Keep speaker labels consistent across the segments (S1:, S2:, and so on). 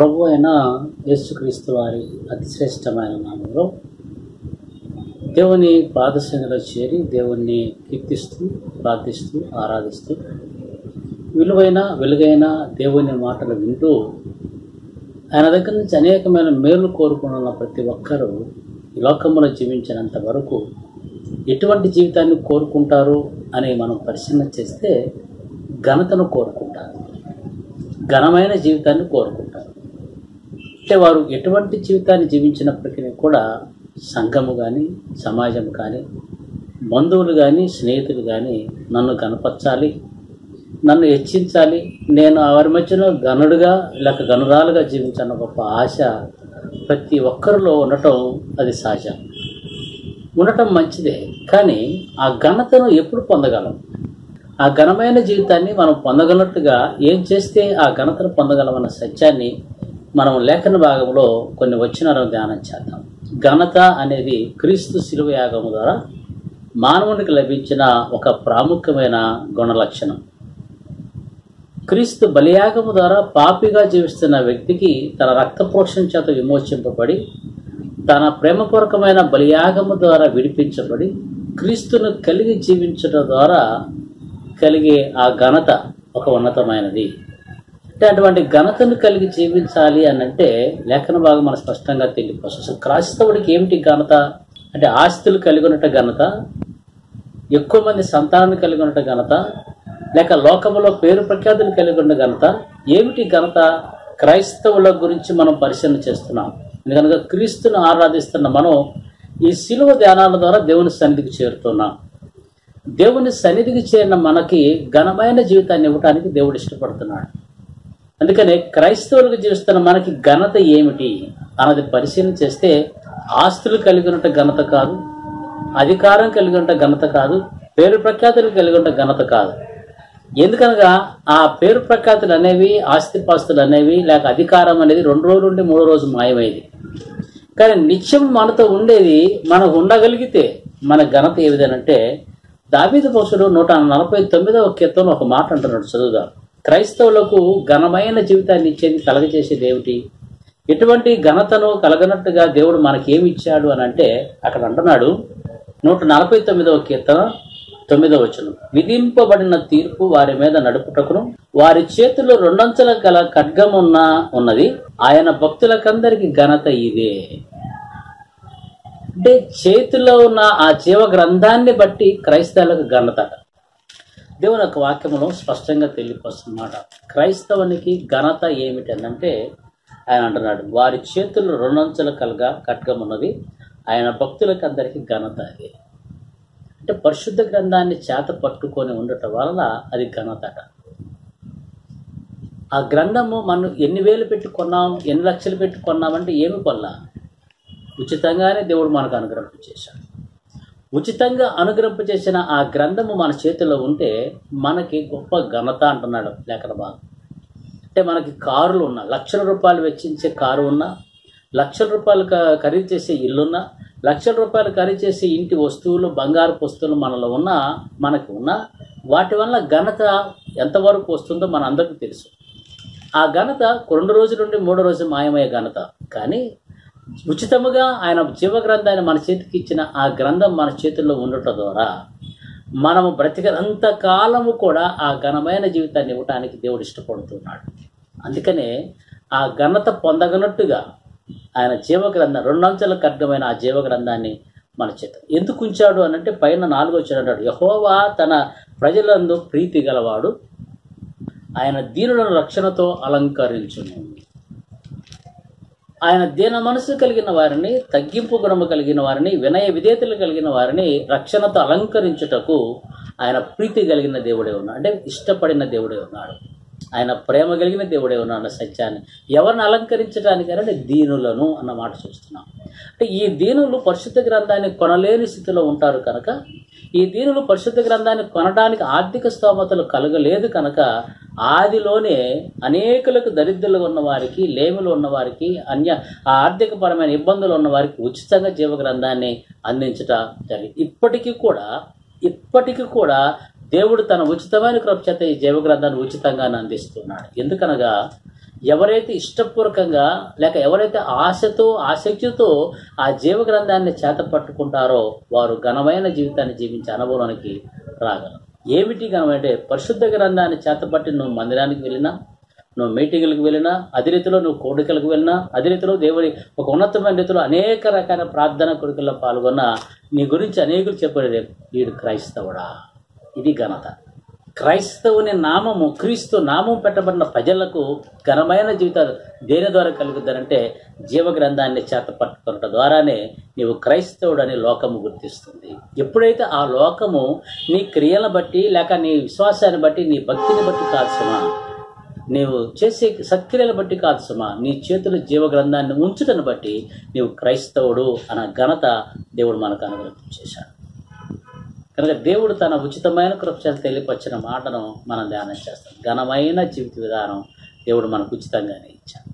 S1: ప్రభు అయిన యేసుక్రీస్తు వారి అతిశ్రేష్టమైన నామంలో దేవుని పాదశంలో చేరి దేవుణ్ణి కీర్తిస్తూ ప్రార్థిస్తూ ఆరాధిస్తూ విలువైన వెలుగైన దేవుని మాటలు వింటూ ఆయన దగ్గర నుంచి అనేకమైన మేలు కోరుకున్న ప్రతి ఒక్కరూ ఈ లోకంలో జీవించినంత వరకు ఎటువంటి జీవితాన్ని కోరుకుంటారు అని మనం పరిశీలన చేస్తే ఘనతను కోరుకుంటారు. ఘనమైన జీవితాన్ని కోరుకుంటారు. అంటే వారు ఎటువంటి జీవితాన్ని జీవించినప్పటికీ కూడా సంఘము కానీ సమాజం కానీ బంధువులు కానీ స్నేహితులు కానీ నన్ను కనపరచాలి నన్ను హెచ్చించాలి. నేను వారి మధ్యన గనుడుగా లేక గనురాలుగా జీవించాలన్న గొప్ప ఆశ ప్రతి ఒక్కరిలో ఉండటం అది సహజం. ఉండటం మంచిదే. కానీ ఆ ఘనతను ఎప్పుడు పొందగలం? ఆ ఘనమైన జీవితాన్ని మనం పొందగలట్టుగా ఏం చేస్తే ఆ ఘనతను పొందగలమన్న సత్యాన్ని మనం లేఖన భాగంలో కొన్ని వచ్చినాలను ధ్యానం చేద్దాం. ఘనత అనేది క్రీస్తు శిలువ యాగము ద్వారా మానవునికి లభించిన ఒక ప్రాముఖ్యమైన గుణలక్షణం. క్రీస్తు బలియాగము ద్వారా పాపిగా జీవిస్తున్న వ్యక్తికి తన రక్తపోషణ చేత విమోచింపబడి తన ప్రేమపూర్వకమైన బలియాగము ద్వారా విడిపించబడి క్రీస్తును కలిగి జీవించడం ద్వారా కలిగే ఆ ఘనత ఒక ఉన్నతమైనది. అటువంటి ఘనతను కలిగి జీవించాలి అని అంటే లేఖన భాగం మనకు స్పష్టంగా తెలియపోతుంది అసలు క్రైస్తవుడికి ఏమిటి ఘనత? అంటే ఆస్తులు కలిగి ఉన్నట్టు ఘనత? ఎక్కువ మంది సంతానాన్ని కలిగి ఉన్నట్టు ఘనత? లేక లోకంలో పేరు ప్రఖ్యాతులు కలిగి ఉన్న ఘనత? ఏమిటి ఘనత? క్రైస్తవుల గురించి మనం పరిశీలన చేస్తున్నాం. ఎందుకనగా క్రీస్తును ఆరాధిస్తున్న మనం ఈ శిలువ ధ్యానాల ద్వారా దేవుని సన్నిధికి చేరుతున్నాం. దేవుని సన్నిధికి చేరిన మనకి ఘనమైన జీవితాన్ని ఇవ్వడానికి దేవుడు ఇష్టపడుతున్నాడు. అందుకనే క్రైస్తవులకు జీవిస్తున్న మనకి ఘనత ఏమిటి అన్నది పరిశీలన చేస్తే ఆస్తులు కలిగి ఉన్నట్టు ఘనత కాదు అధికారం కలిగి ఉంటే ఘనత కాదు పేరు ప్రఖ్యాతులు కలిగి ఉంటే ఘనత కాదు. ఎందుకనగా ఆ పేరు ప్రఖ్యాతులు అనేవి ఆస్తిపాస్తులు అనేవి లేక అధికారం అనేది రెండు రోజుల నుండి మూడో రోజు మాయమైంది. కానీ నిత్యం మనతో ఉండేది మనకు ఉండగలిగితే మన ఘనత ఏ విధంటే దావీదు పక్షుడు నూట నలభై తొమ్మిదవ కీర్తన ఒక మాట అంటున్నాడు చదువుదాం. క్రైస్తవులకు ఘనమైన జీవితాన్ని ఇచ్చేది కలగజేసేది ఏమిటి? ఎటువంటి ఘనతను కలగనట్టుగా దేవుడు మనకేమి ఇచ్చాడు అని అంటే అక్కడ అంటున్నాడు నూట నలభై తొమ్మిదవ కీర్తన తొమ్మిదవ వచనం. విధింపబడిన తీర్పు వారి మీద నడుపుటకును వారి చేతుల్లో రెండంచెల గల ఖడ్గమున్న ఉన్నది ఆయన భక్తులకందరికి ఘనత ఇదే. అంటే చేతిలో ఉన్న ఆ జీవ గ్రంథాన్ని బట్టి క్రైస్తవులకు ఘనత దేవుని యొక్క వాక్యంలో స్పష్టంగా తెలియకొస్తున్నమాట క్రైస్తవునికి ఘనత ఏమిటి ఆయన అంటున్నాడు వారి చేతులు రెండంచెల కలగా కట్కమున్నది ఉన్నది ఆయన భక్తులకు అందరికీ ఘనత అది. అంటే పరిశుద్ధ గ్రంథాన్ని చేత పట్టుకొని ఉండటం వలన అది ఘనతట. ఆ గ్రంథము మనం ఎన్ని వేలు పెట్టి కొన్నాం ఎన్ని లక్షలు పెట్టి కొన్నామంటే ఏమి కొల్లా ఉచితంగానే దేవుడు మనకు అనుగ్రహం చేశాడు. ఉచితంగా అనుగ్రహింపచేసిన ఆ గ్రంథము మన చేతిలో ఉంటే మనకి గొప్ప ఘనత అంటున్నాడు లేఖన భాగం. అంటే మనకి కారులు ఉన్నా లక్షల రూపాయలు వెచ్చించే కారు ఉన్నా లక్షల రూపాయలు ఖరీదు చేసే ఇల్లున్నా లక్షల రూపాయలు ఖరీదు చేసే ఇంటి వస్తువులు బంగారు వస్తువులు మనలో ఉన్నా మనకు ఉన్నా వాటి వల్ల ఘనత ఎంతవరకు వస్తుందో మన అందరికీ తెలుసు. ఆ ఘనత రెండు రోజుల నుండి మూడో రోజు మాయమయ్యే ఘనత. కానీ ఉచితముగా ఆయన జీవ గ్రంథాన్ని మన చేతికి ఇచ్చిన ఆ గ్రంథం మన చేతుల్లో ఉండటం ద్వారా మనము బ్రతికనంత కాలము కూడా ఆ ఘనమైన జీవితాన్ని ఇవ్వటానికి దేవుడు ఇష్టపడుతున్నాడు. అందుకనే ఆ ఘనత పొందగనట్టుగా ఆయన జీవగ్రంథం రెండంచెల ఖడ్గమైన ఆ జీవ గ్రంథాన్ని మన చేత ఎందుకు ఉంచాడు అనంటే పైన నాలుగో వచ్చిన అంటాడు యహోవా తన ప్రజలందు ప్రీతి గలవాడు ఆయన దీనులను రక్షణతో అలంకరించును. ఆయన దీన మనసు కలిగిన వారిని తగ్గింపు గుణము కలిగిన వారిని వినయ విధేతలు కలిగిన వారిని రక్షణతో అలంకరించుటకు ఆయన ప్రీతి కలిగిన దేవుడే ఉన్నాడు. అంటే ఇష్టపడిన దేవుడే ఉన్నాడు. ఆయన ప్రేమ కలిగిన దేవుడే ఉన్నాడు సత్యాన్ని. ఎవరిని అలంకరించడానికి అంటే దీనులను అన్న మాట చూస్తున్నాం. అంటే ఈ దీనులు పరిశుద్ధ గ్రంథాన్ని కొనలేని స్థితిలో ఉంటారు కనుక ఈ దీనులు పరిశుద్ధ గ్రంథాన్ని కొనడానికి ఆర్థిక స్తోమతలు కలగలేదు కనుక ఆదిలోనే అనేకులకు దరిద్రులు ఉన్నవారికి లేములు ఉన్నవారికి అన్య ఆ ఆర్థికపరమైన ఇబ్బందులు ఉన్నవారికి ఉచితంగా జీవ గ్రంథాన్ని అందించట జరిగింది. ఇప్పటికీ కూడా ఇప్పటికీ కూడా దేవుడు తన ఉచితమైన కృప చేత ఈ జీవ గ్రంథాన్ని ఉచితంగా అందిస్తున్నాడు. ఎందుకనగా ఎవరైతే ఇష్టపూర్వకంగా లేక ఎవరైతే ఆశతో ఆసక్తితో ఆ జీవ గ్రంథాన్ని చేత పట్టుకుంటారో వారు ఘనమైన జీవితాన్ని జీవించే అనుభవానికి రాగలరు. ఏమిటి అంటే పరిశుద్ధ గ్రంథాన్ని చేతపట్టి నువ్వు మందిరానికి వెళ్ళినా నువ్వు మీటింగులకు వెళ్ళినా అదే రీతిలో నువ్వు కోడికలకు వెళ్ళినా అదే రీతిలో దేవుడి ఒక ఉన్నతమైన రీతిలో అనేక రకాల ప్రార్థన కొడుకుల్లో పాల్గొన్న నీ గురించి అనేకులు చెప్పారు వీడు క్రైస్తవుడా? ఇది ఘనత. క్రైస్తవుని నామము క్రీస్తు నామం పెట్టబడిన ప్రజలకు ఘనమైన జీవితాలు దేని ద్వారా కలుగుతారంటే జీవ గ్రంథాన్ని చేత పట్టుకున్నట ద్వారానే నీవు క్రైస్తవుడని లోకము గుర్తిస్తుంది. ఎప్పుడైతే ఆ లోకము నీ క్రియలను బట్టి లేక నీ విశ్వాసాన్ని బట్టి నీ భక్తిని బట్టి కాదు సుమా. నీవు చేసే సత్క్రియలను బట్టి కాదు సుమా. నీ చేతుల జీవ గ్రంథాన్ని ఉంచుటను బట్టి నీవు క్రైస్తవుడు అన్న ఘనత దేవుడు మనకు అనుగ్రహం చేశాడు కనుక దేవుడు తన ఉచితమైన కృపచేత తెలియపరిచిన మాటను మనం ధ్యానం చేస్తాం. ఘనమైన జీవిత విధానం దేవుడు మనకు ఉచితంగానే ఇచ్చాడు.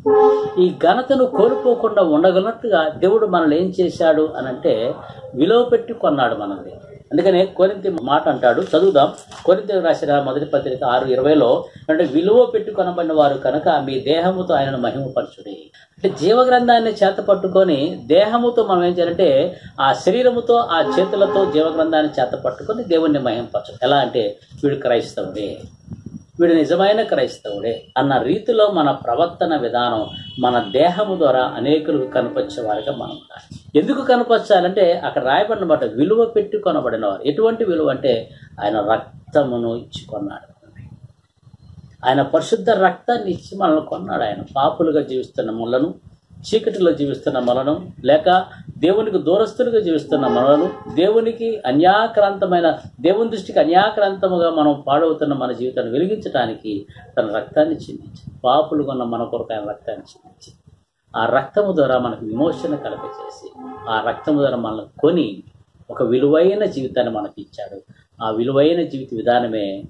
S1: ఈ ఘనతను కోల్పోకుండా ఉండగలట్టుగా దేవుడు మనల్ని ఏం చేశాడు అనంటే విలువ పెట్టి కొన్నాడు మనల్ని. అందుకనే కోరింత మాట అంటాడు. చదువుదాం. కోరింత రాసిన మొదటి పత్రిక ఆరు ఇరవైలో అంటే విలువ పెట్టుకొనబడిన వారు కనుక మీ దేహముతో ఆయనను మహిమపరచుడి. అంటే జీవగ్రంథాన్ని చేత పట్టుకొని దేహముతో మనం ఏం చేయాలంటే ఆ శరీరముతో ఆ చేతులతో జీవగ్రంథాన్ని చేత పట్టుకొని దేవుణ్ణి మహింపరచు ఎలా అంటే వీడు క్రైస్తవుడే. వీడు నిజమైన క్రైస్తవుడే అన్న రీతిలో మన ప్రవర్తన విధానం మన దేహము ద్వారా అనేకులకు కనపరిచే వారిగా మనం ఉండాలి. ఎందుకు కనపరచాలంటే అక్కడ రాయబడిన మాట విలువ పెట్టి కొనబడిన వారు ఎటువంటి విలువ అంటే ఆయన రక్తమును ఇచ్చి కొన్నాడు. ఆయన పరిశుద్ధ రక్తాన్ని ఇచ్చి మనల్ని కొన్నాడు. ఆయన పాపులుగా జీవిస్తున్న ముళ్ళను చీకటిలో జీవిస్తున్న మనను లేక దేవునికి దూరస్తులుగా జీవిస్తున్న మనలను దేవునికి అన్యాక్రాంతమైన దేవుని దృష్టికి అన్యాక్రాంతముగా మనం పాడవుతున్న మన జీవితాన్ని వెలిగించడానికి తన రక్తాన్ని చిందించి పాపులు కొన్న మన కొరకు ఆయన రక్తాన్ని చిందించి ఆ రక్తము ద్వారా మనకు విమోచన కలగచేసి ఆ రక్తము ద్వారా మనల్ని కొని ఒక విలువైన జీవితాన్ని మనకి ఇచ్చాడు. ఆ విలువైన జీవిత విధానమే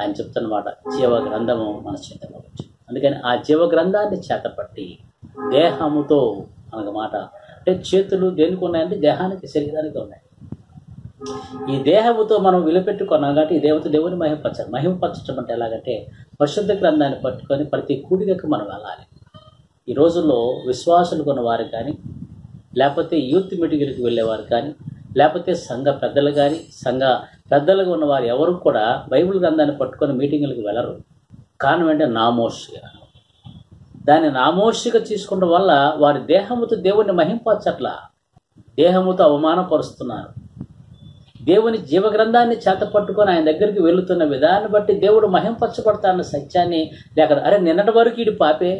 S1: ఆయన చెప్తున్నమాట. జీవ గ్రంథము మన చేతలో అందుకని ఆ జీవ గ్రంథాన్ని చేతపట్టి దేహముతో అనగా మాట అంటే చేతులు దేనికి ఉన్నాయంటే దేహానికి శరీరానికి ఉన్నాయి. ఈ దేహముతో మనం విలుపెట్టుకున్నాం కాబట్టి ఈ దేవత దేవుని మహిమపరచాలి మహిమపరచడం అంటే ఎలాగంటే పరిశుద్ధ గ్రంథాన్ని పట్టుకొని ప్రతి కూడికకు మనం వెళ్ళాలి. ఈ రోజుల్లో విశ్వాసులు కొన్నవారు కానీ లేకపోతే యూత్ మీటింగ్లకు వెళ్ళేవారు కానీ లేకపోతే సంఘ పెద్దలు కానీ సంఘ పెద్దలుగా ఉన్నవారు ఎవరు కూడా బైబిల్ గ్రంథాన్ని పట్టుకొని మీటింగులకు వెళ్ళరు. కారణం ఏంటంటే నామోషిగా దాన్ని నామోషిగా తీసుకోవడం వల్ల వారి దేహముతో దేవుణ్ణి మహింపచ్చట్ల దేహముతో అవమానపరుస్తున్నారు. దేవుని జీవగ్రంథాన్ని చేత పట్టుకొని ఆయన దగ్గరికి వెళుతున్న విధాన్ని బట్టి దేవుడు మహింపరచబడతాన్న సత్యాన్ని లేక అరే నిన్నటి వరకు వీడు పాపే.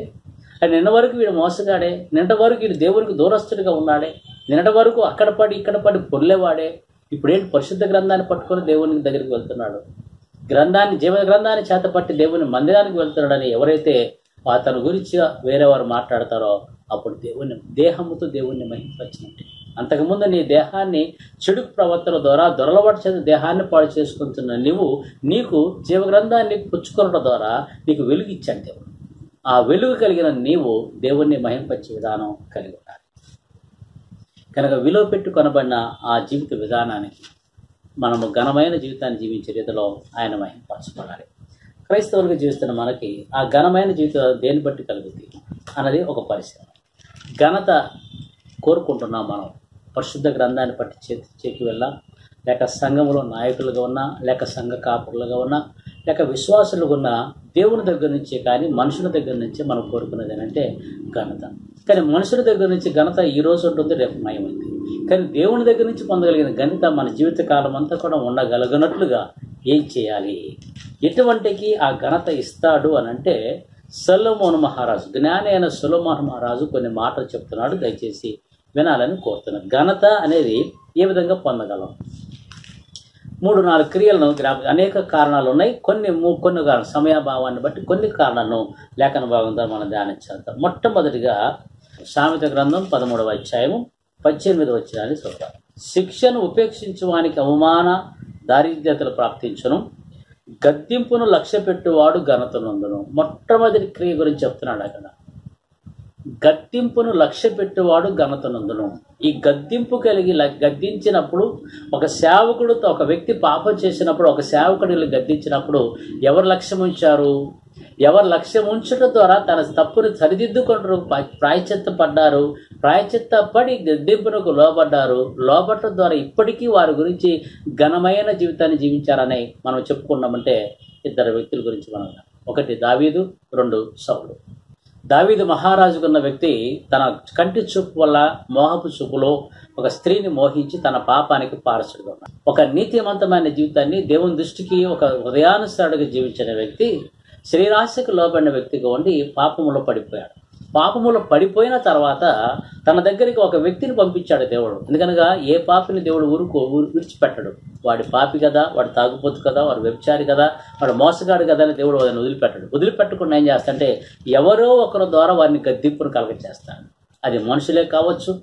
S1: అరే నిన్న వరకు వీడు మోసగాడే. నిన్నటి వరకు వీడు దేవునికి దూరస్తుడిగా ఉన్నాడే. నిన్నటి వరకు అక్కడ పడి ఇక్కడ పడి పొర్లేవాడే. ఇప్పుడేంటి పరిశుద్ధ గ్రంథాన్ని పట్టుకొని దేవుని దగ్గరికి వెళ్తున్నాడు? గ్రంథాన్ని జీవ గ్రంథాన్ని చేత పట్టి దేవుని మందిరానికి వెళ్తున్నాడని ఎవరైతే అతని గురించి వేరే వారు మాట్లాడతారో అప్పుడు దేవుని దేహముతో దేవుణ్ణి మహింపరిచినట్టే. అంతకుముందు నీ దేహాన్ని చెడు ప్రవర్తన ద్వారా దొరలబాటు చేత దేహాన్ని పాడు చేసుకుంటున్న నీవు నీకు జీవగ్రంథాన్ని పుచ్చుకోవడం ద్వారా నీకు వెలుగు ఇచ్చాను దేవుడు. ఆ వెలుగు కలిగిన నీవు దేవుణ్ణి మహింపచ్చే విధానం కలిగి ఉండాలి. కనుక విలువ పెట్టి కొనబడిన ఆ జీవిత విధానానికి మనము ఘనమైన జీవితాన్ని జీవించే రీతిలో ఆయన మహింపరచబడాలి క్రైస్తవులుగా జీవిస్తున్న మనకి ఆ ఘనమైన జీవితం దేన్ని బట్టి కలుగుతుంది అన్నది ఒక పరిశ్రమ. ఘనత కోరుకుంటున్నాం మనం. పరిశుద్ధ గ్రంథాన్ని పట్టి చేతి చేకి వెళ్ళా. లేక సంఘంలో నాయకులుగా ఉన్నా లేక సంఘ కాపురులుగా ఉన్నా లేక విశ్వాసులుగా ఉన్న దేవుని దగ్గర నుంచే కానీ మనుషుల దగ్గర నుంచే మనం కోరుకునేది ఏంటంటే ఘనత. కానీ మనుషుల దగ్గర నుంచి ఘనత ఈ రోజు ఉంటుంది రేపు నయమైంది కానీ దేవుని దగ్గర నుంచి పొందగలిగిన ఘనత మన జీవిత కాలం అంతా కూడా ఉండగలిగినట్లుగా ఏం చేయాలి? ఎటువంటికి ఆ ఘనత ఇస్తాడు అని అంటే సొలొమోను మహారాజు జ్ఞాని అయిన మహారాజు కొన్ని మాటలు చెప్తున్నాడు దయచేసి వినాలని కోరుతున్నాను. ఘనత అనేది ఏ విధంగా పొందగలం? మూడు నాలుగు క్రియలను అనేక కారణాలు ఉన్నాయి. కొన్ని కొన్ని కారణాలు సమయాభావాన్ని బట్టి కొన్ని కారణాలను లేఖన భాగంతో మనం ధ్యానించాలి మొట్టమొదటిగా సామెత గ్రంథం పదమూడవ అధ్యాయము పద్దెనిమిది వచ్చినాన్ని చూద్దాం శిక్షను ఉపేక్షించడానికి అవమాన దారిద్ర్యతలు ప్రాప్తించను. గద్దింపును లక్ష్య పెట్టువాడు ఘనత నొందును మొట్టమొదటి క్రియ గురించి చెప్తున్నాడు అక్కడ. గద్దింపును లక్ష్య పెట్టువాడు ఘనతనందును. ఈ గద్దింపు కలిగి ల- గద్దించినప్పుడు ఒక సేవకుడు ఒక వ్యక్తి పాపం చేసినప్పుడు ఒక సేవకుడు గద్దించినప్పుడు ఎవరు లక్ష్యం ఉంచారు ఎవరు లక్ష్యం ఉంచడం ద్వారా తన తప్పును సరిదిద్దుకుంటారు ప్రాయచిత్త పడ్డారు ప్రాయచిత్త పడి గద్దెంపునకు లోబడ్డారు. లోబడటం ద్వారా ఇప్పటికీ వారి గురించి ఘనమైన జీవితాన్ని జీవించారని మనం చెప్పుకున్నామంటే ఇద్దరు వ్యక్తుల గురించి మనం ఒకటి దావీదు రెండు సౌలు. దావీదు మహారాజుకున్న వ్యక్తి తన కంటి చూపు వల్ల మోహపు చూపులో ఒక స్త్రీని మోహించి తన పాపానికి పారసుడుగా ఒక నీతివంతమైన జీవితాన్ని దేవుని దృష్టికి ఒక హృదయానుసారుడిగా జీవించిన వ్యక్తి శరీరాశకు లోబడిన వ్యక్తిగా ఉండి పాపములో పడిపోయాడు. పాపములో పడిపోయిన తర్వాత తన దగ్గరికి ఒక వ్యక్తిని పంపించాడు దేవుడు. ఎందుకనగా ఏ పాపిని దేవుడు ఊరుకో ఊరు విడిచిపెట్టడు. వాడి పాపి కదా వాడు తాగుపోతు కదా వాడు వ్యభిచారి కదా వాడు మోసగాడు కదా అని దేవుడు వాడిని వదిలిపెట్టడు. వదిలిపెట్టకుండా ఏం చేస్తాడంటే ఎవరో ఒకరి ద్వారా వారిని గద్దింపును కలగచేస్తాడు అది మనుషులే కావచ్చు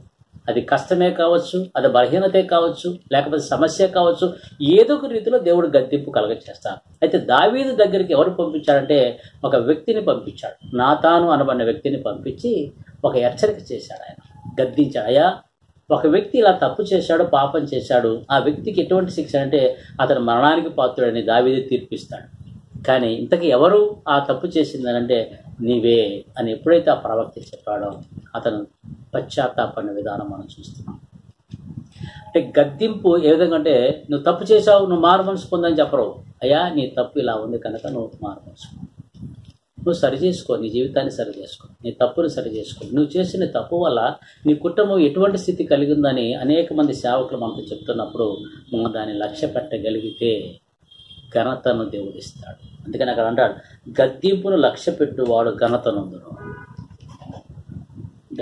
S1: అది కష్టమే కావచ్చు అది బలహీనతే కావచ్చు లేకపోతే సమస్య కావచ్చు ఏదో ఒక రీతిలో దేవుడు గద్దింపు కలగచేస్తాడు అయితే దావీదు దగ్గరికి ఎవరు పంపించాడంటే ఒక వ్యక్తిని పంపించాడు. నాతాను అనబడిన వ్యక్తిని పంపించి ఒక హెచ్చరిక చేశాడు ఆయన. గద్దించాడు అయ్యా ఒక వ్యక్తి ఇలా తప్పు చేశాడు పాపం చేశాడు. ఆ వ్యక్తికి ఎటువంటి శిక్ష అంటే అతను మరణానికి పాత్రుడని దావీదు తీర్పిస్తాడు. కానీ ఇంతకీ ఎవరు ఆ తప్పు చేసిందనంటే నీవే అని ఎప్పుడైతే ఆ ప్రవక్త చెప్పాడో అతను పశ్చాత్తాపడిన విధానం మనం చూస్తున్నాం. అంటే గద్దింపు ఏ విధంగా అంటే నువ్వు తప్పు చేసావు నువ్వు మారు మనసు పొందని చెప్పరు. అయ్యా నీ తప్పు ఇలా ఉంది కనుక నువ్వు మారు మనసు నువ్వు సరి చేసుకో నీ జీవితాన్ని సరి చేసుకో. నీ తప్పును సరి చేసుకో. నువ్వు చేసిన తప్పు వల్ల నీ కుటుంబం ఎటువంటి స్థితి కలిగిందని అనేక మంది సేవకులు మనకు చెప్తున్నప్పుడు మనం దాన్ని లక్ష్య పెట్టగలిగితే ఘనతను దేవుడిస్తాడు అందుకని అక్కడ అంటాడు గద్దింపును లక్ష్య పెట్టువాడు ఘనతనందును.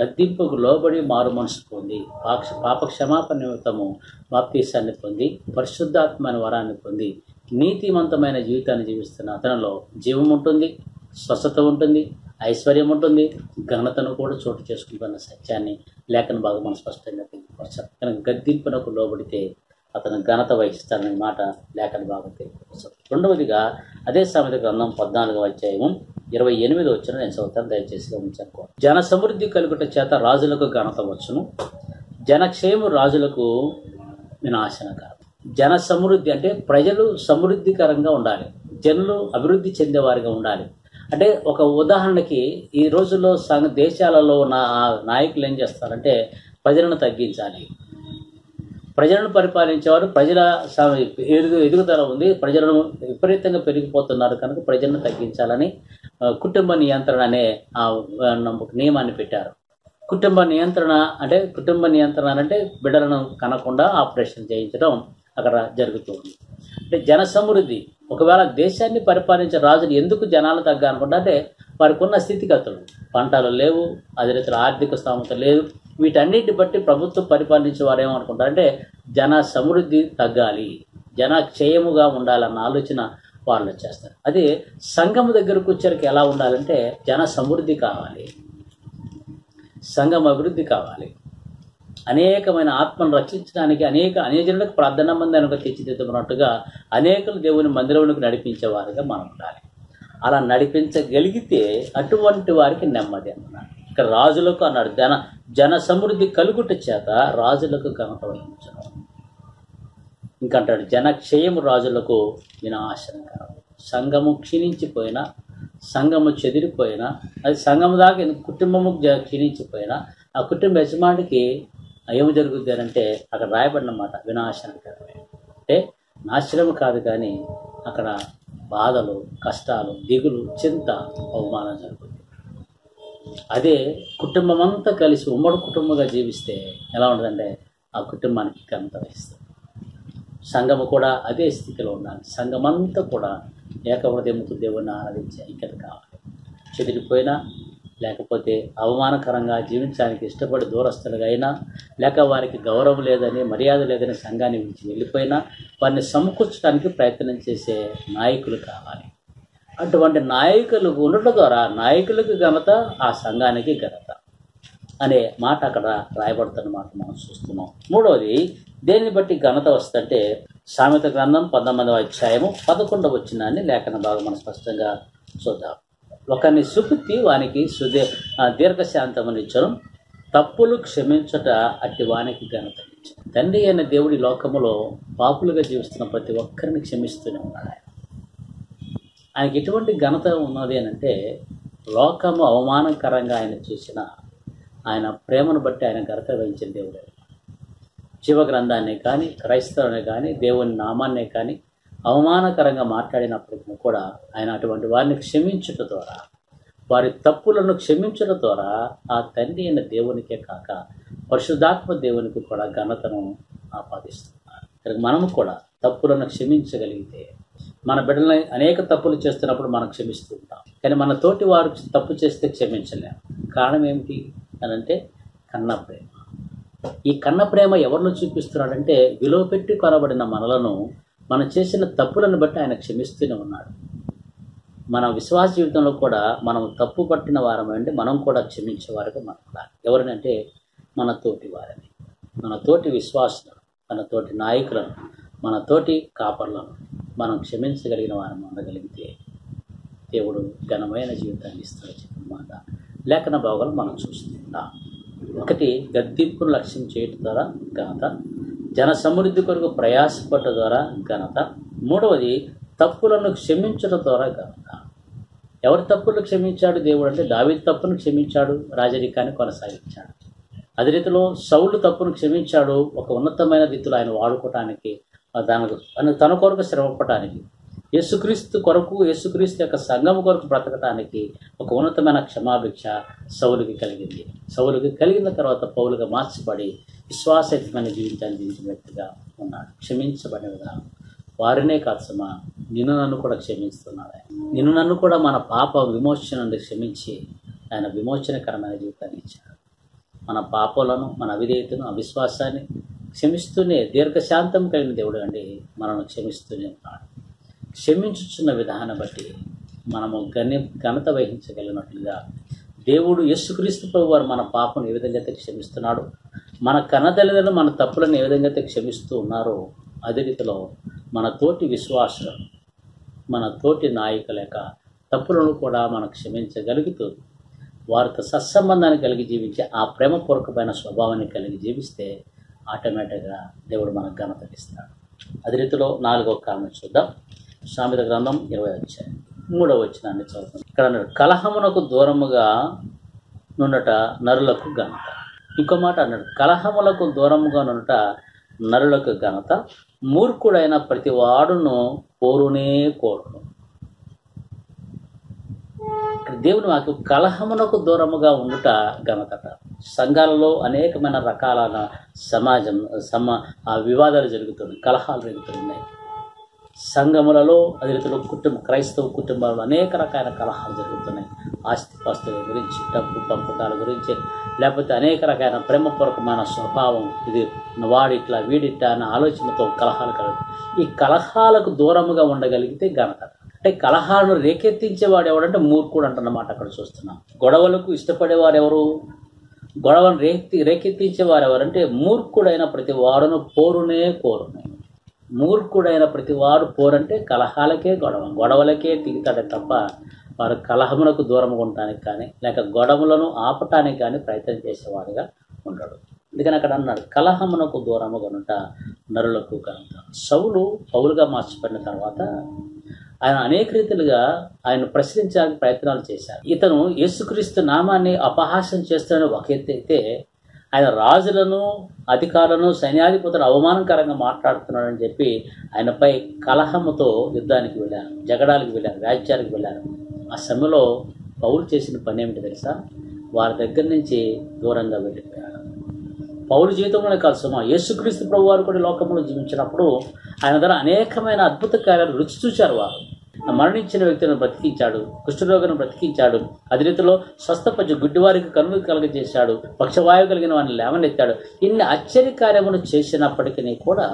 S1: గద్దింపుకు లోబడి మారు మనసు పొంది పాక్ష పాప క్షమాపణ నిమిత్తము బాప్తీసాన్ని పొంది పరిశుద్ధాత్మైన వరాన్ని పొంది నీతివంతమైన జీవితాన్ని జీవిస్తున్న అతనిలో జీవం ఉంటుంది స్వస్థత ఉంటుంది ఐశ్వర్యం ఉంటుంది ఘనతను కూడా చోటు చేసుకుంటున్న సత్యాన్ని లేఖన భాగం మనం స్పష్టంగా తెలియపరచాలి. కనుక గద్దింపునకు లోబడితే అతను ఘనత వహిస్తాడనే మాట లేఖన బాగా రెండవదిగా అదే సామెత గ్రంథం పద్నాలుగవ అధ్యాయము ఇరవై ఎనిమిది వచ్చిన నేను చదువుతాను దయచేసి గమనించాను జన సమృద్ధి కలుగుట చేత రాజులకు ఘనత వచ్చును. జనక్షేము రాజులకు వినాశనకరం జన సమృద్ధి అంటే ప్రజలు సమృద్ధికరంగా ఉండాలి. జనులు అభివృద్ధి చెందేవారిగా ఉండాలి. అంటే ఒక ఉదాహరణకి ఈ రోజుల్లో సంఘ దేశాలలో ఉన్న ఆ నాయకులు ఏం చేస్తారంటే ప్రజలను తగ్గించాలి. ప్రజలను పరిపాలించేవారు ప్రజల ఎదుగు ఎదుగుదల ఉంది. ప్రజలను విపరీతంగా పెరిగిపోతున్నారు కనుక ప్రజలను తగ్గించాలని కుటుంబ నియంత్రణ అనే ఆ, నియమాన్ని పెట్టారు. కుటుంబ నియంత్రణ అంటే కుటుంబ నియంత్రణ అంటే బిడ్డలను కనకుండా ఆపరేషన్ చేయించడం అక్కడ జరుగుతుంది. అంటే జన సమృద్ధి ఒకవేళ దేశాన్ని పరిపాలించే రాజులు ఎందుకు జనాలు తగ్గ అనుకుంటే అంటే వారికి ఉన్న స్థితిగతులు. పంటలు లేవు అదే రీతిలో ఆర్థిక స్థామత లేదు వీటన్నిటి బట్టి ప్రభుత్వం పరిపాలించే వారు ఏమనుకుంటారంటే జన సమృద్ధి తగ్గాలి జన క్షయముగా ఉండాలన్న ఆలోచన వాళ్ళు చేస్తారు. అదే సంఘం దగ్గరకు వచ్చరికి ఎలా ఉండాలంటే జన సమృద్ధి కావాలి సంఘం అభివృద్ధి కావాలి. అనేకమైన ఆత్మను రక్షించడానికి అనేక అనేజనులకు ప్రార్థన మందిరంగా తీర్చిదిద్దుకున్నట్టుగా అనేకలు దేవుని మందిరంలోకి నడిపించేవారుగా మనం ఉండాలి. అలా నడిపించగలిగితే అటువంటి వారికి నెమ్మది అన్నాడు ఇక్కడ రాజులకు అన్నాడు జన జన సమృద్ధి కలుగుట చేత రాజులకు ఘనత వహించడం. ఇంకంటాడు జనక్షయం రాజులకు వినాశనకరం సంఘము క్షీణించిపోయినా సంఘము చెదిరిపోయినా అది సంఘము దాకా కుటుంబము క్షీణించిపోయినా ఆ కుటుంబ యజమానికి ఏమి జరుగుద్ది అంటే అక్కడ రాయబడిన మాట వినాశనకరమే అంటే నాశనం కాదు కానీ అక్కడ బాధలు కష్టాలు దిగులు చింత అవమానం జరుగుతుంది అదే కుటుంబం అంతా కలిసి ఉమ్మడి కుటుంబంగా జీవిస్తే ఎలా ఉంటుందంటే ఆ కుటుంబానికి ఘనత వహిస్తుంది సంఘము కూడా అదే స్థితిలో ఉండాలి. సంఘమంతా కూడా ఏకహృదయముతో దేవుణ్ణి ఆరాధించే ఐక్యత కావాలి. చెదిరిపోయినా లేకపోతే అవమానకరంగా జీవించడానికి ఇష్టపడి దూరస్తులుగా అయినా లేక వారికి గౌరవం లేదని మర్యాద లేదని సంఘాన్ని విడిచి వెళ్ళిపోయినా వారిని సమకూర్చడానికి ప్రయత్నం చేసే నాయకులు కావాలి. అటువంటి నాయకులు ఉండటం ద్వారా నాయకులకు ఘనత ఆ సంఘానికి ఘనత అనే మాట అక్కడ రాయబడుతున్న మాట మనం చూస్తున్నాం. మూడవది దేన్ని బట్టి ఘనత వస్తుందంటే సామెత గ్రంథం పంతొమ్మిదవ అధ్యాయము పదకొండవ వచ్చినాన్ని లేఖన భాగం మనం స్పష్టంగా చూద్దాం. ఒకరిని సుపుత్తి వానికి సుదే ఆ, దీర్ఘశాంతమునిచ్చను తప్పులు క్షమించట అట్టి వానికి ఘనత తండ్రి అయిన దేవుడి లోకములో పాపులుగా జీవిస్తున్న ప్రతి ఒక్కరిని క్షమిస్తూనే ఉన్నాడు ఆయన ఆయనకి ఎటువంటి ఘనత ఉన్నది అని అంటే లోకము అవమానకరంగా ఆయన చేసిన ఆయన ప్రేమను బట్టి ఆయన ఘనత వహించిన దేవుడు ఆయన. జీవ గ్రంథాన్ని కానీ క్రైస్తవుని కానీ దేవుని నామాన్నే కానీ అవమానకరంగా మాట్లాడినప్పటికీ కూడా ఆయన అటువంటి వారిని క్షమించుట ద్వారా వారి తప్పులను క్షమించడం ద్వారా ఆ తండ్రి అయిన దేవునికే కాక పరిశుద్ధాత్మ దేవునికి కూడా ఘనతను ఆపాదిస్తున్నారు మనము కూడా తప్పులను క్షమించగలిగితే మన బిడ్డలని అనేక తప్పులు చేస్తున్నప్పుడు మనం క్షమిస్తూ ఉంటాం. కానీ మన తోటి వారు తప్పు చేస్తే క్షమించలేము కారణం ఏమిటి అని అంటే కన్న ప్రేమ. ఈ కన్న ప్రేమ ఎవరిలో చూపిస్తున్నాడంటే విలువ పెట్టి కొనబడిన మనలను మనం చేసిన తప్పులను బట్టి ఆయన క్షమిస్తూనే ఉన్నాడు. మన విశ్వాస జీవితంలో కూడా మనం తప్పు పట్టిన వారమంటే మనం కూడా క్షమించేవారుగా మనం ఉండాలి. ఎవరినంటే మన తోటి వారిని. మన తోటి విశ్వాసులను మన తోటి నాయకులను మన తోటి కాపర్లను. మనం క్షమించగలిగిన వారం ఉండగలిగితే దేవుడు ఘనమైన జీవితాన్ని ఇస్తాడు చెప్పిన మాట. లేఖన భాగాలు మనం చూస్తుందా ఒకటి గద్దింపును లక్ష్యం చేయటం ద్వారా ఘనత జన సమృద్ధి కొరకు ప్రయాసపడ్డ ద్వారా ఘనత మూడవది తప్పులను క్షమించడం ద్వారా ఘనత. ఎవరి తప్పులు క్షమించాడు దేవుడు అంటే దావి తప్పును క్షమించాడు రాజరికాన్ని కొనసాగించాడు. అదే రీతిలో సౌలు తప్పును క్షమించాడు ఒక ఉన్నతమైన రీతిలో ఆయన వాడుకోవటానికి దాని తన- కొరకు శ్రమపడటానికి యేసుక్రీస్తు కొరకు యేసుక్రీస్తు యొక్క సంఘం కొరకు బ్రతకటానికి ఒక ఉన్నతమైన క్షమాభిక్ష సౌలుకి కలిగింది. సౌలుకి కలిగిన తర్వాత పౌలుగా మార్చబడి విశ్వాసయుతమైన జీవితాన్ని జీవించిన వ్యక్తిగా ఉన్నాడు. క్షమించబడిన విధానం వారినే కాదు సుమా నిన్ను నన్ను కూడా క్షమిస్తున్నాడు ఆయన. నిన్ను నన్ను కూడా మన పాప విమోచన నుండి క్షమించి ఆయన విమోచనకరమైన జీవితాన్ని ఇచ్చాడు. మన పాపాలను మన అవిధేయతను అవిశ్వాసాన్ని క్షమిస్తూనే దీర్ఘశాంతం కలిగిన దేవుడు అండి మనను క్షమిస్తూనే ఉన్నాడు. క్షమించుచున్న విధానం బట్టి మనము గణ్య ఘనత వహించగలిగినట్లుగా దేవుడు యేసుక్రీస్తు ప్రభు వారు మన పాపను ఏ విధంగా అయితే క్షమిస్తున్నాడు మన కన్నతల్లిదండ్రులు మన తప్పులను ఏ విధంగా అయితే క్షమిస్తూ ఉన్నారో అదే రీతిలో మన తోటి విశ్వాస మన తోటి నాయకుల యొక్క తప్పులను కూడా మనం క్షమించగలుగుతూ వారితో సత్సంబంధాన్ని కలిగి జీవించే ఆ ప్రేమపూర్వకమైన స్వభావాన్ని కలిగి జీవిస్తే ఆటోమేటిక్గా దేవుడు మనకు ఘనత ఇస్తాడు అదే రీతిలో నాలుగో కారణం చూద్దాం. సామెత గ్రంథం ఇరవై వచ్చాయి మూడవ వచ్చినాన్ని చదువుతాం ఇక్కడ అన్నాడు కలహమునకు దూరముగా నుండట నరులకు ఘనత. ఇంకో మాట అన్నాడు కలహములకు దూరముగా నుండట నరులకు ఘనత. మూర్ఖుడైన ప్రతి వాడును కోరునే కోరును దేవుని మాకు కలహమునకు దూరముగా ఉండుట ఘనతట సంఘాలలో అనేకమైన రకాలైన సమాజం సమ ఆ వివాదాలు జరుగుతున్నాయి కలహాలు జరుగుతున్నాయి. సంఘములలో అదే రీతిలో కుటుంబ క్రైస్తవ కుటుంబాలలో అనేక రకాల కలహాలు జరుగుతున్నాయి. ఆస్తిపాస్తుల గురించి డబ్బు పంపకాల గురించి లేకపోతే అనేక రకాల ప్రేమపూర్వకమైన స్వభావం ఇది వాడిట్లా వీడిట్లా అన్న ఆలోచనతో కలహాలు కలుగుతాయి ఈ కలహాలకు దూరముగా ఉండగలిగితే ఘనత అంటే కలహాలను రేకెత్తించేవాడు ఎవడంటే మూర్ఖుడు అంటున్నమాట అక్కడ చూస్తున్నాం. గొడవలకు ఇష్టపడేవారు ఎవరు? గొడవను రేకెత్తి రేకెత్తించేవారు ఎవరంటే మూర్ఖుడైన ప్రతి వాడును పోరునే కోరునే మూర్ఖుడైన ప్రతివాడు పోరంటే కలహాలకే గొడవ గొడవలకే దిగుతాడే తప్ప వారు కలహములకు దూరంగా ఉండటానికి కానీ లేక గొడవలను ఆపటానికి కానీ ప్రయత్నం చేసేవాడుగా ఉండడు. అందుకని అక్కడ అన్నాడు కలహమునకు దూరము కనుట నరులకు కనుక సౌలు పౌలుగా మార్చబడిన తర్వాత ఆయన అనేక రీతిలుగా ఆయన ప్రశ్నించడానికి ప్రయత్నాలు చేశారు. ఇతను యేసుక్రీస్తు నామాన్ని అపహాస్యం చేస్తానని ఒక ఎత్తు అయితే ఆయన రాజులను అధికారులను సైన్యాధిపతులను అవమానకరంగా మాట్లాడుతున్నాడని చెప్పి ఆయనపై కలహముతో యుద్ధానికి వెళ్ళారు జగడాలకు వెళ్ళారు వ్యాజ్యాలకు వెళ్ళారు. ఆ సమయంలో పౌలు చేసిన పని ఏమిటి తెలుసా? వారి దగ్గర నుంచి దూరంగా వెళ్ళిపోయాడు పౌరు జీవితంలోనే కాదు సుమ యేసుక్రీస్తు ప్రభు వారు కూడా లోకంలో జీవించినప్పుడు ఆయన ద్వారా అనేకమైన అద్భుత కార్యాలు రుచి చూశారు వారు. మరణించిన వ్యక్తులను బ్రతికించాడు కుష్ఠరోగను బ్రతికించాడు అదే రీతిలో స్వస్థపరిచి గుడ్డివారికి కనులు కలగజేశాడు పక్షవాయువు కలిగిన వారిని లేవనెత్తాడు. ఇన్ని ఆశ్చర్య కార్యములు చేసినప్పటికీ కూడా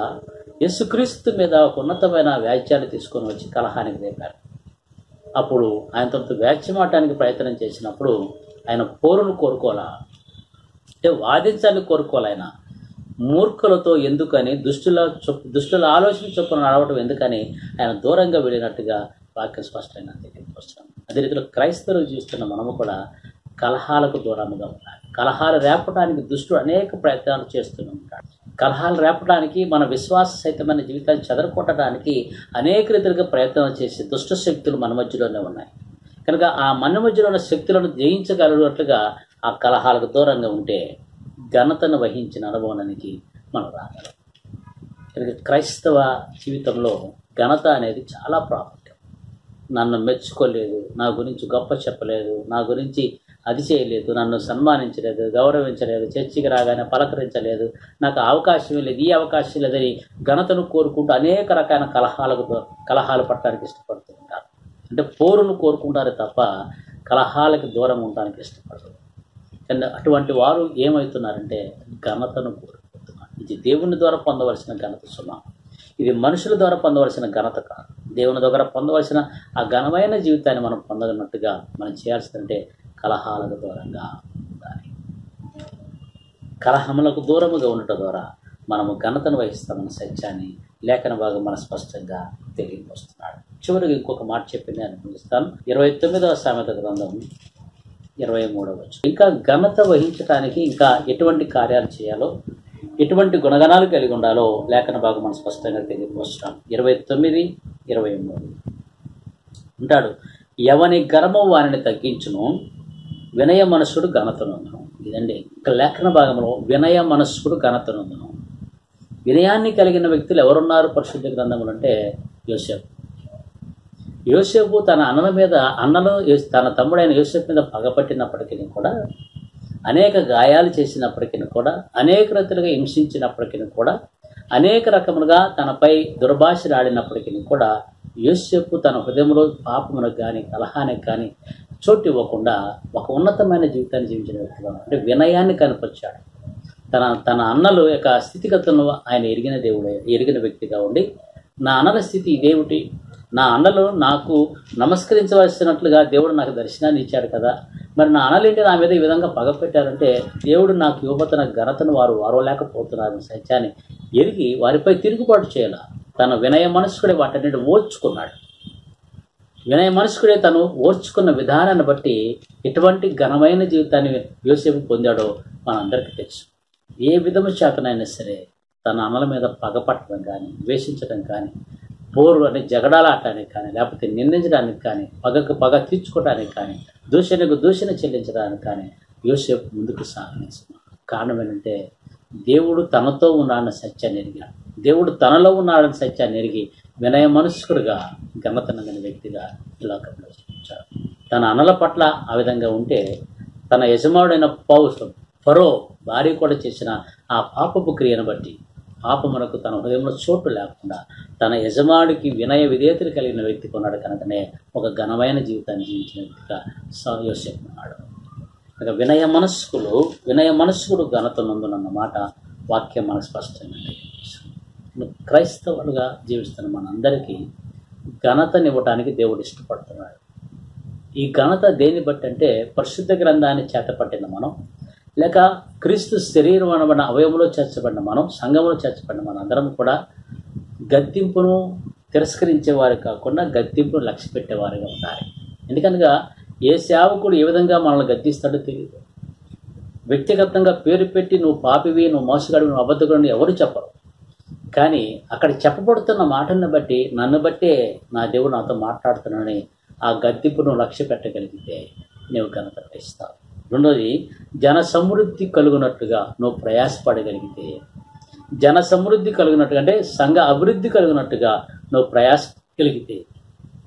S1: యేసుక్రీస్తు మీద ఒక ఉన్నతమైన వ్యాఖ్యాన్ని తీసుకొని వచ్చి కలహానికి రేపారు అప్పుడు ఆయన ఆయనతో వ్యాఖ్యమాటానికి ప్రయత్నం చేసినప్పుడు ఆయన పోరును కోరుకోవాలా? అంటే వాదించాలని కోరుకోవాలి ఆయన మూర్ఖులతో ఎందుకని దుష్టుల దుష్టుల ఆలోచన చొప్పున నడవటం ఎందుకని ఆయన దూరంగా వెళ్ళినట్టుగా వాక్యం స్పష్టంగా తెలియపరుస్తాం అదే రీతిలో క్రైస్తవులు జీవిస్తున్న మనము కూడా కలహాలకు దూరంగా ఉండాలి. కలహాలు రేపడానికి దుష్టుడు అనేక ప్రయత్నాలు చేస్తూ ఉంటాడు. కలహాలు రేపడానికి మన విశ్వాస సహితమైన జీవితాన్ని చెదరకొట్టడానికి అనేక రీతిలుగా ప్రయత్నం చేసే దుష్ట శక్తులు మన మధ్యలోనే ఉన్నాయి. కనుక ఆ మన మధ్యలో ఉన్న శక్తులను జయించగలిగినట్లుగా ఆ కలహాలకు దూరంగా ఉంటే ఘనతను వహించిన అనుభవానికి మనం రాగలం. క్రైస్తవ జీవితంలో ఘనత అనేది చాలా ప్రాముఖ్యం. నన్ను మెచ్చుకోలేదు నా గురించి గొప్ప చెప్పలేదు నా గురించి అది చేయలేదు నన్ను సన్మానించలేదు గౌరవించలేదు చర్చికి రాగానే పలకరించలేదు నాకు అవకాశం లేదు ఈ అవకాశం లేదని ఘనతను కోరుకుంటూ అనేక రకాల కలహాలకు కలహాలు పట్టడానికి ఇష్టపడుతూ ఉంటారు. అంటే పోరును కోరుకుంటారు తప్ప కలహాలకు దూరం ఉండడానికి ఇష్టపడరు. కానీ అటువంటి వారు ఏమవుతున్నారంటే ఘనతను కోరుకుంటున్నారు. ఇది దేవుని ద్వారా పొందవలసిన ఘనత సున్నా ఇది మనుషుల ద్వారా పొందవలసిన ఘనత కాదు. దేవుని దగ్గర పొందవలసిన ఆ ఘనమైన జీవితాన్ని మనం పొందగన్నట్టుగా మనం చేయాల్సిందంటే కలహాలకు దూరంగా ఉండాలి. కలహములకు దూరముగా ఉండటం ద్వారా మనము ఘనతను వహిస్తామన్న సత్యాన్ని లేఖన భాగం మన స్పష్టంగా తెలియపరుస్తున్నాడు. చివరికి ఇంకొక మాట చెప్పింది అని ముగిస్తాను. ఇరవై తొమ్మిదవ సామెత గ్రంథం ఇరవై మూడవచ్చు ఇంకా ఘనత వహించడానికి ఇంకా ఎటువంటి కార్యాలు చేయాలో ఎటువంటి గుణగణాలు కలిగి ఉండాలో లేఖన భాగం మనం స్పష్టంగా తెలియపరుస్తున్నాం ఇరవై తొమ్మిది ఇరవై మూడు. ఉంటాడు ఎవని గర్వం వారిని తగ్గించును వినయ మనస్సుడు ఘనతనందును. ఇదండి ఇక లేఖన భాగంలో వినయ మనస్సుడు ఘనతనందును. వినయాన్ని కలిగిన వ్యక్తులు ఎవరున్నారు పరిశుద్ధ గ్రంథములు అంటే యోసేపు. యోసేపు తన అన్నల మీద అన్నలు తన తమ్ముడైన యోసేపు మీద పగపట్టినప్పటికీ కూడా అనేక గాయాలు చేసినప్పటికీ కూడా అనేక రీతులుగా హింసించినప్పటికీ కూడా అనేక రకములుగా తనపై దుర్భాషలాడినప్పటికీ కూడా యోసేపు తన హృదయంలో పాపమునకు కానీ కలహానికి కానీ చోటు ఇవ్వకుండా ఒక ఉన్నతమైన జీవితాన్ని జీవించిన వ్యక్తిగా అంటే వినయాన్ని కనపరిచాడు తన తన అన్నలు యొక్క స్థితిగతులను ఆయన ఎరిగిన దేవుడు ఎరిగిన వ్యక్తిగా ఉండి నా అన్నల స్థితి ఇదేమిటి? నా అన్నలు నాకు నమస్కరించవలసినట్లుగా దేవుడు నాకు దర్శనాన్ని ఇచ్చాడు కదా. మరి నా అన్నలేంటి నా మీద ఈ విధంగా పగ పెట్టారంటే దేవుడు నాకు యువతన ఘనతను వారు వారవలేకపోతున్నారు సత్యాన్ని ఎరిగి వారిపై తిరుగుబాటు చేయాల. తన వినయ మనస్కుడే వాటన్నిటి ఓర్చుకున్నాడు. వినయ మనస్కుడే తను ఓర్చుకున్న విధానాన్ని బట్టి ఎటువంటి ఘనమైన జీవితాన్ని యోసేపు పొందాడో మనందరికీ తెలుసు. ఏ విధము చేతనైనా సరే తన అన్నల మీద పగపట్టడం కానీ ద్వేషించడం కానీ పోరు అని జగడాలాటానికి కానీ లేకపోతే నిందించడానికి కానీ పగకు పగ తీర్చుకోవడానికి కానీ దూషణకు దూషణ చెల్లించడానికి కానీ యోసేపు ముందుకు సాగనిస్తున్నాడు కారణం ఏంటంటే దేవుడు తనతో ఉన్నాడన్న సత్యాన్ని ఎరిగాడు దేవుడు తనలో ఉన్నాడని సత్యాన్ని ఎరిగి వినయ మనుష్కుడుగా ఘనతనగిన వ్యక్తిగా లోకంలో జీవించాడు. తన అనల పట్ల ఆ విధంగా ఉంటే తన యజమానుడైన పౌరు ఫరో భార్య కూడా చేసిన ఆ పాపపు క్రియను బట్టి పాపమునకు తన హృదయంలో చోటు లేకుండా తన యజమానికి వినయ విధేయతలు కలిగిన వ్యక్తి కొన్నాడు కనుకనే ఒక ఘనమైన జీవితాన్ని జీవించిన వ్యక్తిగా యోసేపు ఉన్నాడు. ఇక వినయ మనస్కులు వినయ మనస్కుడు ఘనత నందునన్నమాట వాక్యం మనకు స్పష్టంగా క్రైస్తవులుగా జీవిస్తున్న మనందరికీ ఘనతనివ్వటానికి దేవుడు ఇష్టపడుతున్నాడు. ఈ ఘనత దేన్ని బట్టి అంటే పరిశుద్ధ గ్రంథాన్ని చేతపట్టిన మనం. లేక క్రీస్తు శరీరం అనబడిన అవయవంలో చేర్చబడిన మనం సంఘంలో చేర్చబడిన మన అందరం కూడా గద్దింపును తిరస్కరించేవారు కాకుండా గద్దింపును లక్ష్య పెట్టేవారుగా ఉండాలి. ఎందుకనగా ఏ సేవకుడు ఏ విధంగా మనల్ని గద్దిస్తాడో తెలియదు వ్యక్తిగతంగా పేరు పెట్టి నువ్వు పాపివి నువ్వు మోసగాడివి నువ్వు అబద్ధకుడు ఎవరు చెప్పరు. కానీ అక్కడ చెప్పబడుతున్న మాటలను బట్టి నన్ను బట్టే నా దేవుడు నాతో మాట్లాడుతున్నానని ఆ గద్దింపును లక్ష్య పెట్టగలిగితే నీవు ఘనత ఇస్తావు రెండోది జన సమృద్ధి కలుగునట్టుగా నువ్వు ప్రయాసపడగలిగితే. జన సమృద్ధి కలిగినట్టుగా అంటే సంఘ అభివృద్ధి కలిగినట్టుగా నువ్వు ప్రయాస కలిగితే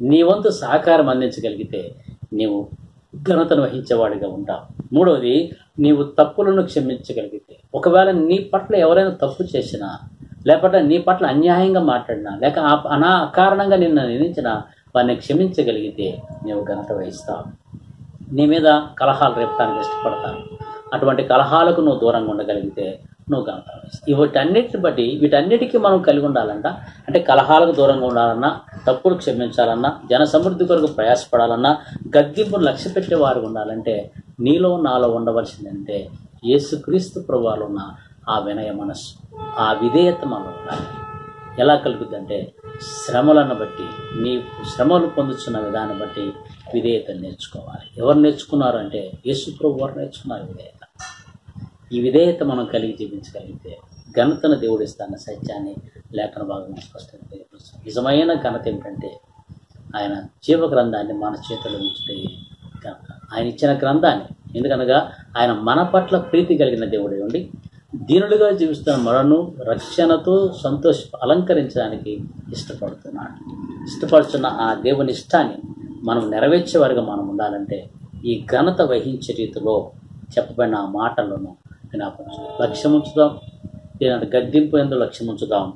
S1: నీ వంతు సహకారం అందించగలిగితే నీవు ఘనతను వహించేవాడిగా ఉంటావు. మూడవది నీవు తప్పులను క్షమించగలిగితే. ఒకవేళ నీ పట్ల ఎవరైనా తప్పు చేసినా లేకపోతే నీ పట్ల అన్యాయంగా మాట్లాడినా లేక అనా అకారణంగా నిన్ను నిందించినా వారిని క్షమించగలిగితే నీవు ఘనత వహిస్తావు. నీ మీద కలహాలు రేపడానికి ఇష్టపడతాను. అటువంటి కలహాలకు నువ్వు దూరంగా ఉండగలిగితే నువ్వు ఘనత వీటన్నిటిని బట్టి వీటన్నిటికీ మనం కలిగి ఉండాలంట అంటే కలహాలకు దూరంగా ఉండాలన్నా తప్పులు క్షమించాలన్నా జన సమృద్ధి కొరకు ప్రయాసపడాలన్నా గద్దింపును లక్ష్య పెట్టేవారు ఉండాలంటే నీలో నాలో ఉండవలసిందంటే యేసుక్రీస్తు ప్రభువాలో ఉన్న ఆ వినయ మనస్సు ఆ విధేయత మనం ఉండాలి. ఎలా కలుగుద్దంటే శ్రమలను బట్టి నీ శ్రమలు పొందుతున్న విధానం బట్టి విధేయత నేర్చుకోవాలి. ఎవరు నేర్చుకున్నారు అంటే యేసు ప్రభు వారు నేర్చుకున్నారు విధేయత. ఈ విధేయత మనం కలిగి జీవించగలిగితే ఘనతను దేవుడు ఇస్తాన్న సత్యాన్ని లేఖన భాగం స్పష్టంగా తెలియపరుస్తుంది. నిజమైన ఘనత ఏమిటంటే ఆయన జీవ గ్రంథాన్ని మన చేతిలో ఉంచితే ఆయన ఇచ్చిన గ్రంథాన్ని. ఎందుకనగా ఆయన మన పట్ల ప్రీతి కలిగిన దేవుడే ఉండి దీనులుగా జీవిస్తున్న మనను రక్షణతో సంతోష అలంకరించడానికి ఇష్టపడుతున్నాడు. ఇష్టపడుతున్న ఆ దేవుని ఇష్టాన్ని మనం నెరవేర్చే వారిగా మనం ఉండాలంటే ఈ ఘనత వహించే రీతిలో చెప్పబడిన ఆ మాటలను జ్ఞాపకం లక్ష్యం ఉంచుదాం. దీని గద్దింపు ఎందు లక్ష్యం ఉంచుదాం.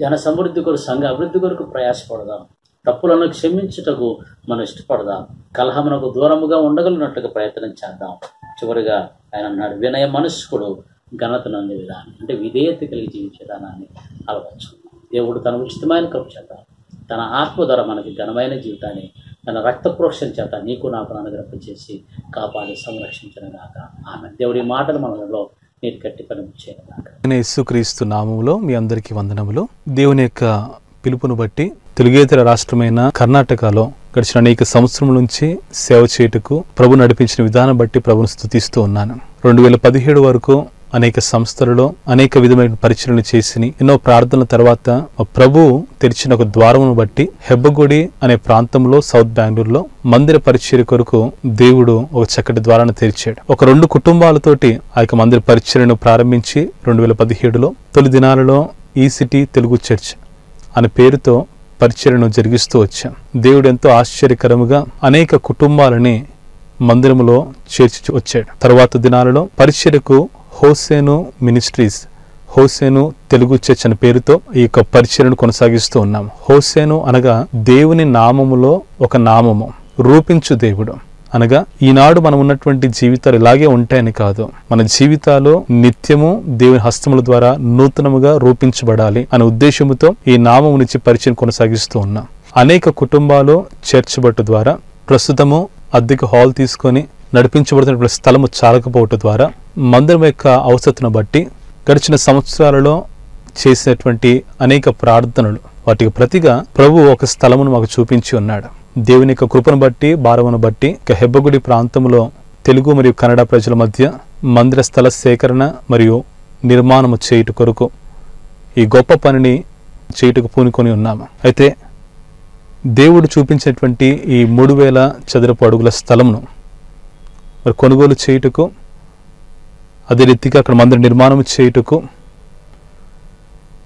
S1: జన సమృద్ధి కొరకు సంఘ అభివృద్ధి కొరకు ప్రయాసపడదాం. తప్పులను క్షమించుటకు మనం ఇష్టపడదాం. కలహమునకు దూరముగా ఉండగలిగినట్లుగా ప్రయత్నం చేద్దాం. చివరిగా ఆయన అన్నాడు వినయ మనస్కుడు ఘనతను అందే విధానం. అంటే విధేయత కలిగి జీవించే విధానాన్ని అలవచ్చు. దేవుడు తన ఉచితమైన కృప చేత తన ఆత్మ ద్వారా మనకి ఘనమైన జీవితాన్ని తన రక్త ప్రోక్షణ చేత నీకు నాకు అనుగ్రహం చేసి కాపాడి సంరక్షించిన గాక. ఆమె దేవుడి మాటలు మనలో నీటి కట్టి పని
S2: యేసుక్రీస్తు నామములో మీ అందరికీ వందనములు. దేవుని యొక్క పిలుపును బట్టి తెలుగేతర రాష్ట్రమైన కర్ణాటకలో గడిచిన అనేక సంవత్సరం నుంచి సేవ చేయుటకు ప్రభు నడిపించిన విధానం బట్టి ప్రభును స్థుతిస్తూ ఉన్నాను. రెండు వేల పదిహేడు వరకు అనేక సంస్థలలో అనేక విధమైన పరిచయలు చేసి ఎన్నో ప్రార్థనల తర్వాత ప్రభు తెరిచిన ఒక ద్వారమును బట్టి హెబ్బగుడి అనే ప్రాంతంలో సౌత్ బెంగళూరులో మందిర పరిచయ కొరకు దేవుడు ఒక చక్కటి ద్వారాన్ని తెరిచాడు. ఒక రెండు కుటుంబాలతోటి ఆ యొక్క మందిర పరిచయను ప్రారంభించి రెండు వేల పదిహేడులో తొలి దినాలలో ఈ సిటీ తెలుగు చర్చ్ అనే పేరుతో పరిచయను జరిగిస్తూ వచ్చాం. దేవుడు ఎంతో ఆశ్చర్యకరముగా అనేక కుటుంబాలని మందిరములో చేర్చి వచ్చాడు. తర్వాత దినాలలో పరిచయకు Hosanna ministries Hosanna Telugu church అనే పేరుతో ఈ యొక్క పరిచయను కొనసాగిస్తూ ఉన్నాం. హోసేను అనగా దేవుని నామములో ఒక నామము రూపించు దేవుడు. అనగా ఈనాడు మనం ఉన్నటువంటి జీవితాలు ఇలాగే ఉంటాయని కాదు. మన జీవితాలు నిత్యము దేవుని హస్తముల ద్వారా నూతనముగా రూపించబడాలి అనే ఉద్దేశముతో ఈ నామము నుంచి పరిచయం కొనసాగిస్తూ ఉన్నాం. అనేక కుటుంబాలు చర్చ్ బట్టు ద్వారా ప్రస్తుతము అద్దెకు హాల్ తీసుకొని నడిపించబడుతున్నటువంటి స్థలము చాలకపోవటం ద్వారా మందిరం యొక్క అవసరతను బట్టి గడిచిన సంవత్సరాలలో చేసినటువంటి అనేక ప్రార్థనలు వాటికి ప్రతిగా ప్రభు ఒక స్థలమును మాకు చూపించి ఉన్నాడు. దేవుని యొక్క కృపను బట్టి భారమును బట్టి ఇక హెబ్బగుడి ప్రాంతంలో తెలుగు మరియు కన్నడ ప్రజల మధ్య మందిర స్థల సేకరణ మరియు నిర్మాణము చేయుట కొరకు ఈ గొప్ప పనిని చేయుటకు పూనుకొని ఉన్నాము. అయితే దేవుడు చూపించినటువంటి ఈ మూడు వేల చదరపు అడుగుల స్థలమును మరి కొనుగోలు చేయుటకు అదే రీతిగా అక్కడ మందిర నిర్మాణం చేయుటకు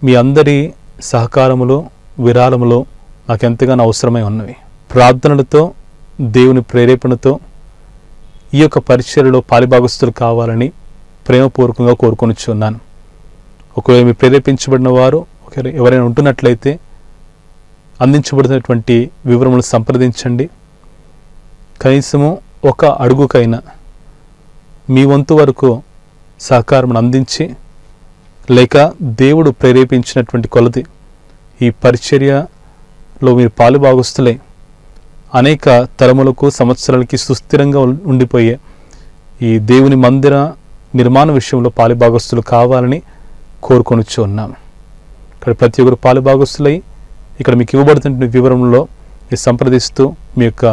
S2: మీ అందరి సహకారములు విరాళములు నాకు ఎంతగానో అవసరమై ఉన్నవి. ప్రార్థనలతో దేవుని ప్రేరేపణతో ఈ యొక్క పరిచర్యలో పాలిభాగస్తులు కావాలని ప్రేమపూర్వకంగా కోరుకొనిచున్నాను. ఒకవేళ మీ ప్రేరేపించబడిన వారు ఎవరైనా ఉంటున్నట్లయితే అందించబడినటువంటి వివరములు సంప్రదించండి. కనీసము ఒక అడుగుకైనా మీ వంతు వరకు సహకారం అందించి లేక దేవుడు ప్రేరేపించినటువంటి కొలది ఈ పరిచర్యలో మీరు పాలుభాగస్తులై అనేక తరములకు సంవత్సరాలకి సుస్థిరంగా ఉం- ఉండిపోయే ఈ దేవుని మందిర నిర్మాణ విషయంలో పాలుభాగస్తులు కావాలని కోరుకొనిచ్చి ఉన్నాము ఇక్కడ ప్రతి ఒక్కరు పాలుభాగస్తులై ఇక్కడ మీకు ఇవ్వబడుతున్న వివరంలో మీరు సంప్రదిస్తూ మీ యొక్క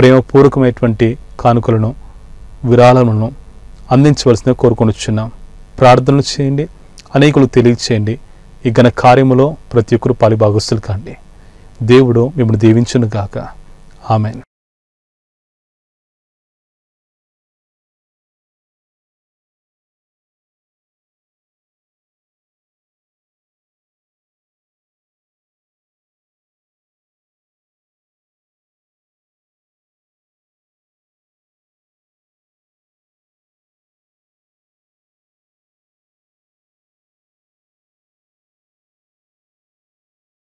S2: ప్రేమపూర్వకమైనటువంటి కానుకలను విరాళములను కోరుకొని కోరుకొనిచున్నాం ప్రార్థనలు చేయండి అనేకులు తెలియచేయండి. ఈ ఘన కార్యములో ప్రతి ఒక్కరు పాలిభాగస్తులు కాండి. దేవుడు మిమ్మల్ని దీవించును గాక ఆమెను.